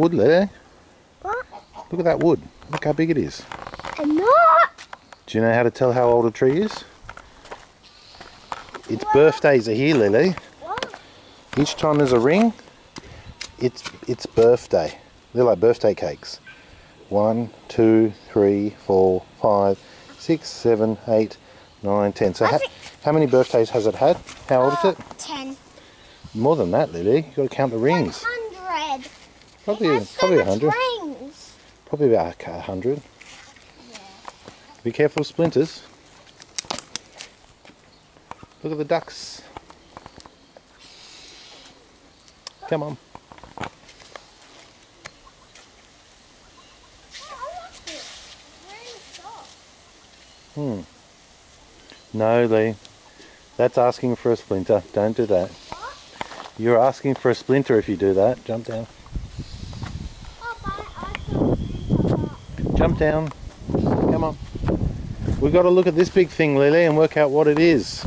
wood, Lily. What? Look at that wood. Look how big it is. I'm not. Do you know how to tell how old a tree is? Its birthdays are here, Lily. What? Each time there's a ring, it's its birthday. They're like birthday cakes. One, two, three, four, five, six, seven, eight, nine, ten. So how many birthdays has it had? How old is it? Ten. More than that, Lily. You've got to count the rings. Probably, it has so probably a hundred. Probably about a hundred. Be careful of splinters. Look at the ducks. Come on. Hmm. No, Lee. That's asking for a splinter. Don't do that. You're asking for a splinter if you do that. Jump down. Jump down. Come on. We've got to look at this big thing, Lily, and work out what it is.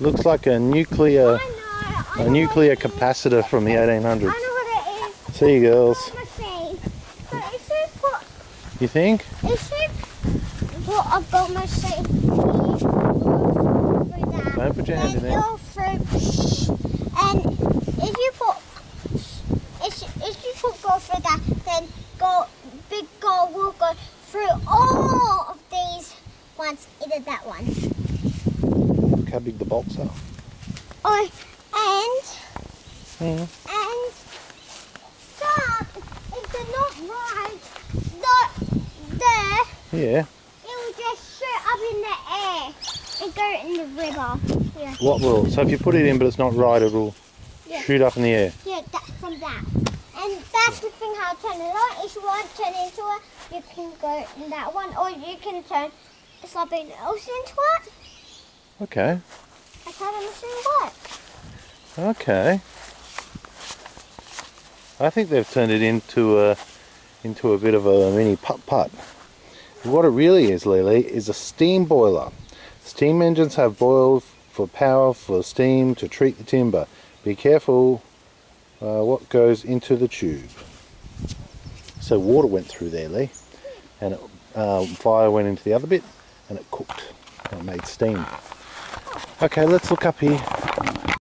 Looks like a nuclear a nuclear capacitor from the 1800s. I know what it is. See you girls. Machine. But it should put, You think? it should put a boat machine through. Don't put your hand in there. it'll through, and if you put, if, put go through that, then go, big go will go through all of these ones into that one. Look how big the bolts are. Oh, and Hmm. And so, if they're not right, not there, Yeah. it will just shoot up in the air and go in the river. Yeah, What will? So if you put it in but it's not right, it will Yeah. shoot up in the air. yeah, that, from that. That's the thing how to turn it on. If you want to turn it into it, you can go in that one, or you can turn something else into it. Okay. That's how the machine works. Okay. I think they've turned it into a into a bit of a mini putt putt. What it really is, Lily, is a steam boiler. Steam engines have boiled for power for steam to treat the timber. Be careful uh, what goes into the tube. So water went through there, Lee, and it, uh, fire went into the other bit, and it cooked. And it made steam. Okay, let's look up here.